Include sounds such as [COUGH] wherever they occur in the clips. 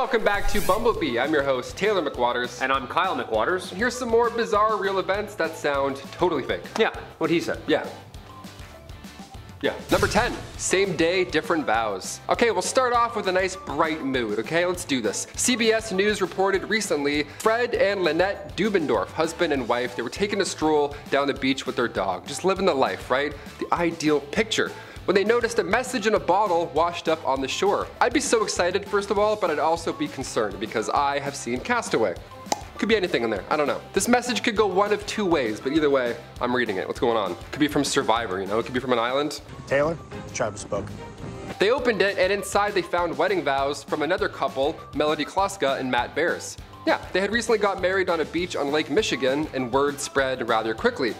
Welcome back to Bumblebee. I'm your host, Taylor McWatters. And I'm Kyle McWatters. And here's some more bizarre real events that sound totally fake. Yeah, what he said. Yeah. Yeah. Number 10, same day, different vows. Okay, we'll start off with a nice bright mood, okay? Let's do this. CBS News reported recently Fred and Lynette Dubendorf, husband and wife, they were taking a stroll down the beach with their dog, just living the life, right? The ideal picture when they noticed a message in a bottle washed up on the shore. I'd be so excited, first of all, but I'd also be concerned because I have seen Castaway. Could be anything in there, I don't know. This message could go one of two ways, but either way, I'm reading it. What's going on? Could be from Survivor, you know? It could be from an island. Taylor, Travis spoke. They opened it, and inside they found wedding vows from another couple, Melody Kloska and Matt Bears. Yeah, they had recently got married on a beach on Lake Michigan, and word spread rather quickly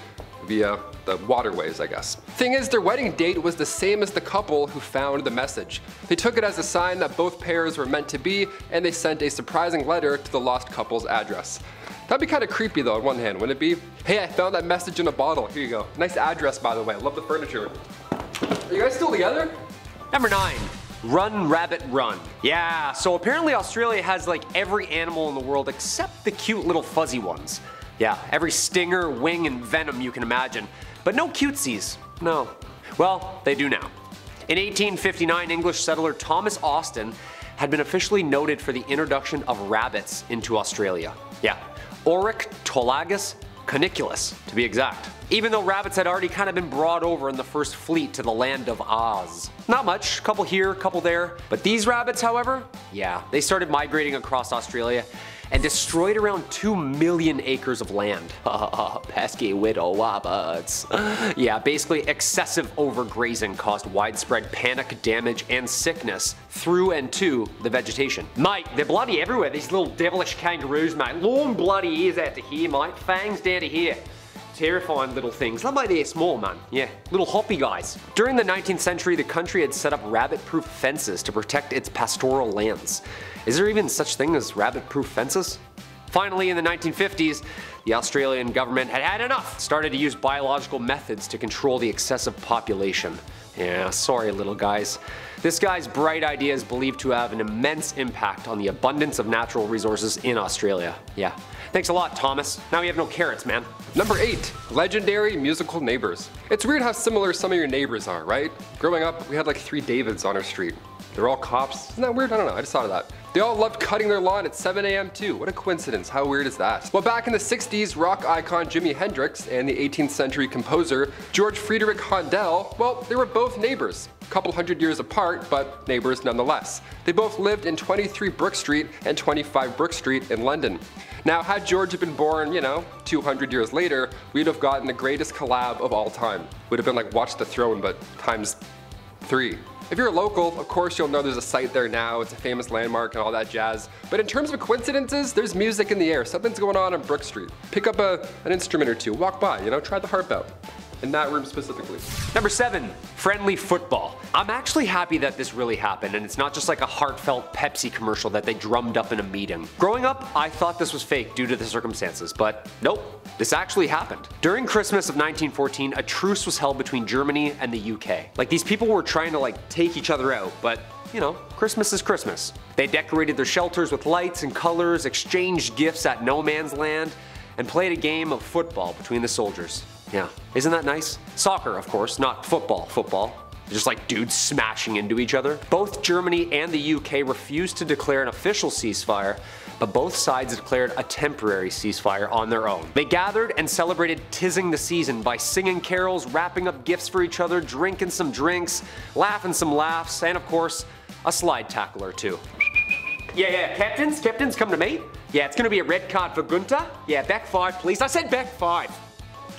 via the waterways, I guess. Thing is, their wedding date was the same as the couple who found the message. They took it as a sign that both pairs were meant to be, and they sent a surprising letter to the lost couple's address. That'd be kind of creepy though on one hand, wouldn't it be? Hey, I found that message in a bottle. Here you go. Nice address, by the way. Love the furniture. Are you guys still together? Number nine. Run, rabbit, run. Yeah, so apparently Australia has like every animal in the world except the cute little fuzzy ones. Yeah, every stinger, wing, and venom you can imagine. But no cutesies. No. Well, they do now. In 1859, English settler Thomas Austin had been officially noted for the introduction of rabbits into Australia. Yeah, Oryctolagus cuniculus, to be exact. Even though rabbits had already kind of been brought over in the first fleet to the land of Oz. Not much, couple here, couple there. But these rabbits, however, yeah, they started migrating across Australia and destroyed around 2 million acres of land. [LAUGHS] Pesky widow wabbits. yeah, basically excessive overgrazing caused widespread panic, damage, and sickness through and to the vegetation. Mate, they're bloody everywhere, these little devilish kangaroos, mate. Long bloody ears out to here, mate. Fangs down to here terrifying little things. Not like they're small, man. Yeah, little hoppy guys. During the 19th century, the country had set up rabbit-proof fences to protect its pastoral lands. Is there even such thing as rabbit-proof fences? Finally, in the 1950s, the Australian government had had enough, started to use biological methods to control the excessive population. Yeah, sorry little guys. This guy's bright idea is believed to have an immense impact on the abundance of natural resources in Australia. Yeah. Thanks a lot, Thomas. Now we have no carrots, man. Number 8. Legendary musical neighbors. It's weird how similar some of your neighbors are, right? Growing up, we had like three Davids on our street. They're all cops. Isn't that weird? I don't know. I just thought of that. They all loved cutting their lawn at 7 a.m. too. What a coincidence. How weird is that? Well, back in the 60s, rock icon Jimi Hendrix and the 18th century composer George Friedrich Handel, well, they were both neighbors. A couple hundred years apart, but neighbors nonetheless. They both lived in 23 Brook Street and 25 Brook Street in London. Now, had George been born, you know, 200 years later, we'd have gotten the greatest collab of all time. Would have been like Watch the Throne, but times three. If you're local, of course you'll know there's a site there now, it's a famous landmark and all that jazz. But in terms of coincidences, there's music in the air. Something's going on on Brook Street. Pick up a, an instrument or two, walk by, you know, try the harp out in that room specifically. Number seven, friendly football. I'm actually happy that this really happened and it's not just like a heartfelt Pepsi commercial that they drummed up in a meeting. Growing up, I thought this was fake due to the circumstances, but nope, this actually happened. During Christmas of 1914, a truce was held between Germany and the UK. Like these people were trying to like take each other out, but you know, Christmas is Christmas. They decorated their shelters with lights and colors, exchanged gifts at no man's land, and played a game of football between the soldiers. Yeah, isn't that nice? Soccer, of course, not football football. Just like dudes smashing into each other. Both Germany and the UK refused to declare an official ceasefire, but both sides declared a temporary ceasefire on their own. They gathered and celebrated Tizzing the Season by singing carols, wrapping up gifts for each other, drinking some drinks, laughing some laughs, and of course, a slide tackle or two. Yeah, yeah, captains, captains, come to me. Yeah, it's gonna be a red card for Gunter. Yeah, back five, please. I said back five.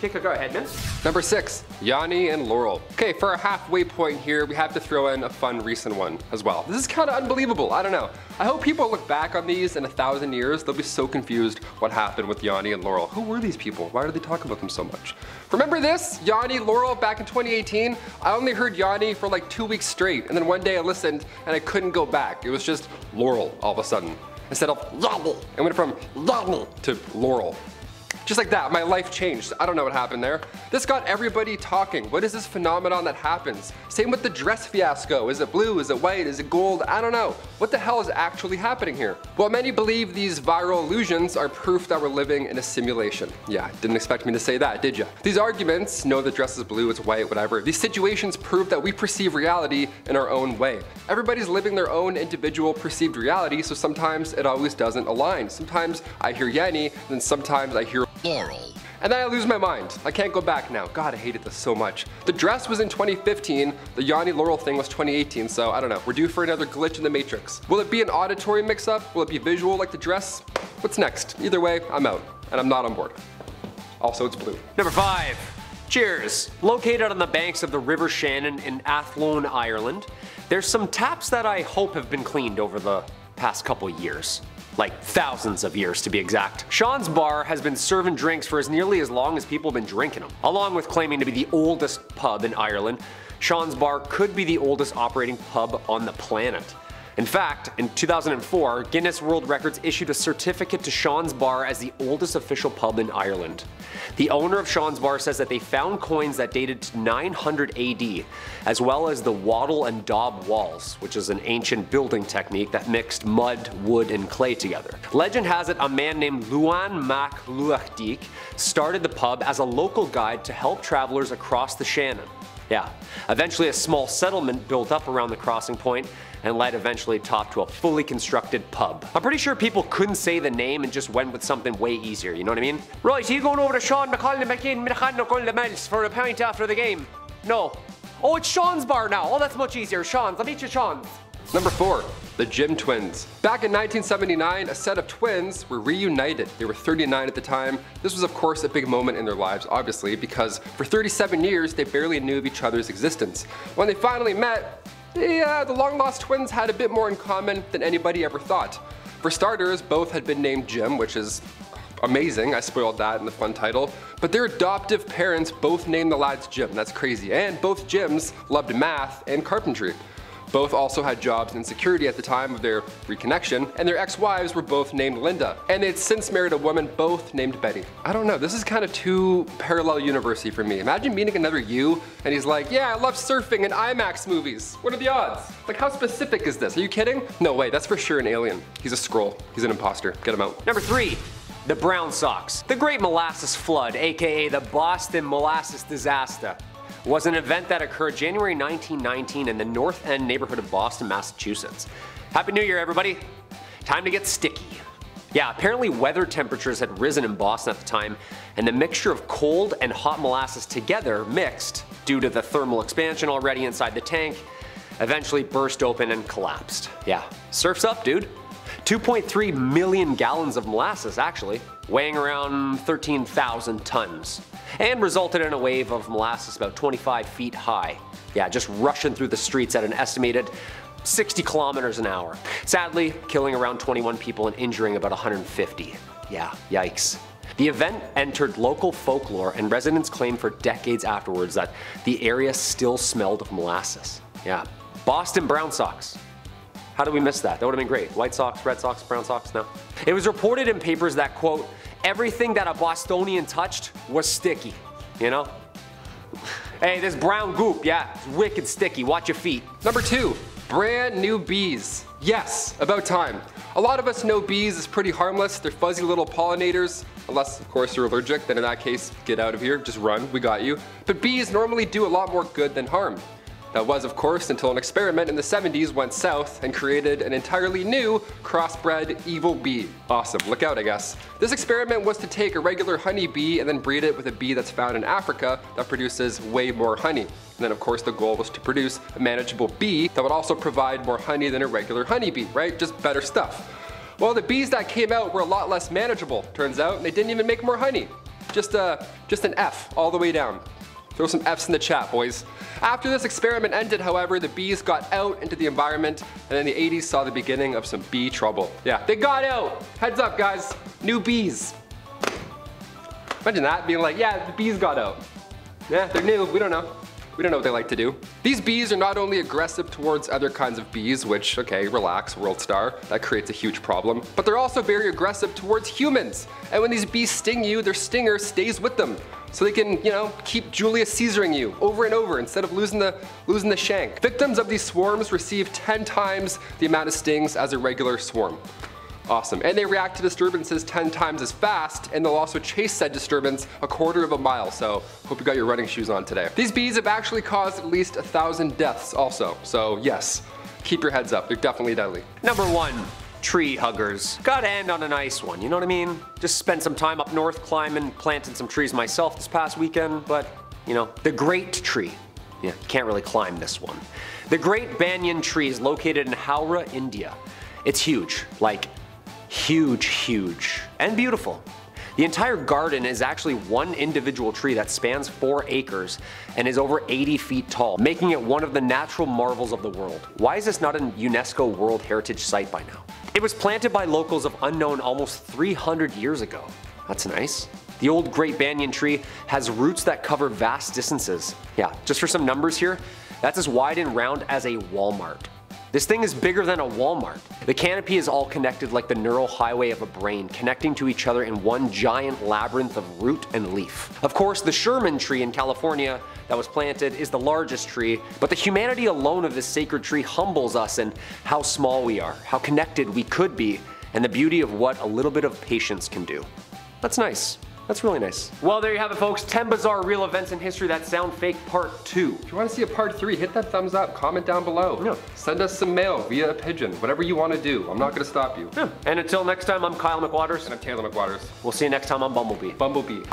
Go ahead, man. Number six, Yanny and Laurel. Okay, for our halfway point here, we have to throw in a fun recent one as well. This is kind of unbelievable, I don't know. I hope people look back on these in a thousand years, they'll be so confused what happened with Yanny and Laurel. Who were these people? Why did they talk about them so much? Remember this? Yanny, Laurel, back in 2018? I only heard Yanny for like two weeks straight, and then one day I listened and I couldn't go back. It was just Laurel all of a sudden. Instead of Yanny, it went from Yanny to Laurel. Just like that, my life changed. I don't know what happened there. This got everybody talking. What is this phenomenon that happens? Same with the dress fiasco. Is it blue? Is it white? Is it gold? I don't know. What the hell is actually happening here? Well, many believe these viral illusions are proof that we're living in a simulation. Yeah, didn't expect me to say that, did ya? These arguments, no the dress is blue, it's white, whatever, these situations prove that we perceive reality in our own way. Everybody's living their own individual perceived reality, so sometimes it always doesn't align. Sometimes I hear Yanny, then sometimes I hear Laurel. And then I lose my mind. I can't go back now. God, I hated this so much. The dress was in 2015, the Yanny Laurel thing was 2018, so I don't know. We're due for another glitch in the matrix. Will it be an auditory mix-up? Will it be visual like the dress? What's next? Either way, I'm out, and I'm not on board. Also, it's blue. Number five. Cheers. Located on the banks of the River Shannon in Athlone, Ireland, there's some taps that I hope have been cleaned over the past couple years like thousands of years to be exact. Sean's Bar has been serving drinks for as nearly as long as people have been drinking them. Along with claiming to be the oldest pub in Ireland, Sean's Bar could be the oldest operating pub on the planet. In fact, in 2004, Guinness World Records issued a certificate to Sean's Bar as the oldest official pub in Ireland. The owner of Sean's Bar says that they found coins that dated to 900 AD, as well as the wattle and daub walls, which is an ancient building technique that mixed mud, wood, and clay together. Legend has it a man named Luan Mac Luachdik started the pub as a local guide to help travelers across the Shannon. Yeah, eventually a small settlement built up around the crossing point and led eventually top to a fully constructed pub. I'm pretty sure people couldn't say the name and just went with something way easier, you know what I mean? Right, are you going over to Sean McCollum McCollum for a pint after the game? No. Oh, it's Sean's bar now. Oh, that's much easier. Sean's. I'll meet you Sean's. Number 4. The Jim Twins. Back in 1979, a set of twins were reunited. They were 39 at the time. This was of course a big moment in their lives, obviously, because for 37 years they barely knew of each other's existence. When they finally met, yeah, uh, the long lost twins had a bit more in common than anybody ever thought. For starters, both had been named Jim, which is amazing, I spoiled that in the fun title, but their adoptive parents both named the lads Jim, that's crazy, and both Jims loved math and carpentry. Both also had jobs in security at the time of their reconnection, and their ex-wives were both named Linda. And they'd since married a woman both named Betty. I don't know, this is kind of too parallel university for me. Imagine meeting another you, and he's like, yeah, I love surfing and IMAX movies. What are the odds? Like, how specific is this? Are you kidding? No way, that's for sure an alien. He's a Skrull. He's an imposter. Get him out. Number three, the Brown Sox. The Great Molasses Flood, aka the Boston Molasses Disaster was an event that occurred January 1919 in the North End neighborhood of Boston, Massachusetts. Happy New Year, everybody! Time to get sticky. Yeah, apparently weather temperatures had risen in Boston at the time, and the mixture of cold and hot molasses together mixed, due to the thermal expansion already inside the tank, eventually burst open and collapsed. Yeah, surf's up, dude. 2.3 million gallons of molasses, actually, weighing around 13,000 tons, and resulted in a wave of molasses about 25 feet high. Yeah, just rushing through the streets at an estimated 60 kilometers an hour. Sadly, killing around 21 people and injuring about 150. Yeah, yikes. The event entered local folklore and residents claimed for decades afterwards that the area still smelled of molasses. Yeah, Boston Brown Sox. How did we miss that? That would have been great. White Sox, Red Sox, Brown Sox, no. It was reported in papers that, quote, everything that a Bostonian touched was sticky, you know? hey, this brown goop, yeah, it's wicked sticky. Watch your feet. Number two, brand new bees. Yes, about time. A lot of us know bees is pretty harmless. They're fuzzy little pollinators. Unless, of course, you're allergic, then in that case, get out of here, just run, we got you. But bees normally do a lot more good than harm. That was, of course, until an experiment in the 70s went south and created an entirely new crossbred evil bee. Awesome, look out I guess. This experiment was to take a regular honey bee and then breed it with a bee that's found in Africa that produces way more honey. And then of course the goal was to produce a manageable bee that would also provide more honey than a regular honeybee, right? Just better stuff. Well, the bees that came out were a lot less manageable, turns out, and they didn't even make more honey. Just, uh, just an F all the way down. Throw some F's in the chat, boys. After this experiment ended, however, the bees got out into the environment, and then the 80s saw the beginning of some bee trouble. Yeah, they got out. Heads up, guys. New bees. Imagine that, being like, yeah, the bees got out. Yeah, they're new, we don't know. We don't know what they like to do. These bees are not only aggressive towards other kinds of bees, which, okay, relax, world star, that creates a huge problem, but they're also very aggressive towards humans. And when these bees sting you, their stinger stays with them. So they can, you know, keep Julius Caesaring you over and over instead of losing the, losing the shank. Victims of these swarms receive 10 times the amount of stings as a regular swarm. Awesome. And they react to disturbances 10 times as fast, and they'll also chase said disturbance a quarter of a mile. So hope you got your running shoes on today. These bees have actually caused at least a thousand deaths also. So yes, keep your heads up. They're definitely deadly. Number one, tree huggers. Gotta end on a nice one, you know what I mean? Just spent some time up north climbing, planting some trees myself this past weekend, but you know, the great tree. Yeah, can't really climb this one. The Great Banyan Tree is located in Howrah, India. It's huge, like huge, huge, and beautiful. The entire garden is actually one individual tree that spans 4 acres and is over 80 feet tall, making it one of the natural marvels of the world. Why is this not a UNESCO World Heritage Site by now? It was planted by locals of unknown almost 300 years ago. That's nice. The old Great Banyan tree has roots that cover vast distances. Yeah, just for some numbers here, that's as wide and round as a Walmart. This thing is bigger than a Walmart. The canopy is all connected like the neural highway of a brain, connecting to each other in one giant labyrinth of root and leaf. Of course, the Sherman tree in California that was planted is the largest tree, but the humanity alone of this sacred tree humbles us in how small we are, how connected we could be, and the beauty of what a little bit of patience can do. That's nice. That's really nice. Well, there you have it, folks. 10 bizarre real events in history that sound fake part 2. If you want to see a part 3, hit that thumbs up, comment down below. Yeah. Send us some mail via a pigeon, whatever you want to do. I'm not going to stop you. Yeah. And until next time, I'm Kyle McWatters. And I'm Taylor McWatters. We'll see you next time on Bumblebee. Bumblebee.